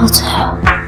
好惨啊